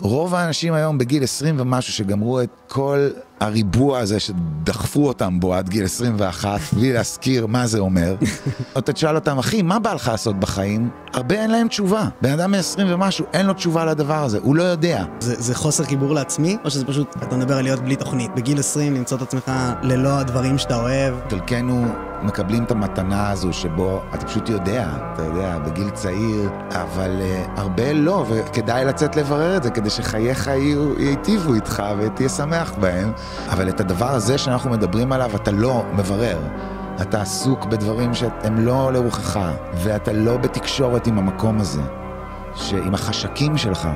רוב האנשים היום בגיל 20 ומשהו שגמרו את כל הריבוע הזה שדחפו אותם בו עד גיל 21, בלי להזכיר מה זה אומר. אתה תשאל אותם, אחי, מה בא לך לעשות בחיים? הרבה אין להם תשובה. בן אדם מ-20 ומשהו, אין לו תשובה לדבר הזה, הוא לא יודע. זה, זה חוסר חיבור לעצמי, או שזה פשוט, אתה מדבר על להיות בלי תוכנית. בגיל 20 למצוא את עצמך ללא הדברים שאתה אוהב. חלקנו מקבלים את המתנה הזו שבו אתה פשוט יודע, אתה יודע, בגיל צעיר, אבל uh, הרבה לא, וכדאי לצאת לברר את זה כדי שחייך יהיו, ייטיבו איתך ותהיה שמח בהם. אבל את הדבר הזה שאנחנו מדברים עליו, אתה לא מברר. אתה עסוק בדברים שהם לא לרוחך, ואתה לא בתקשורת עם המקום הזה, עם החשקים שלך.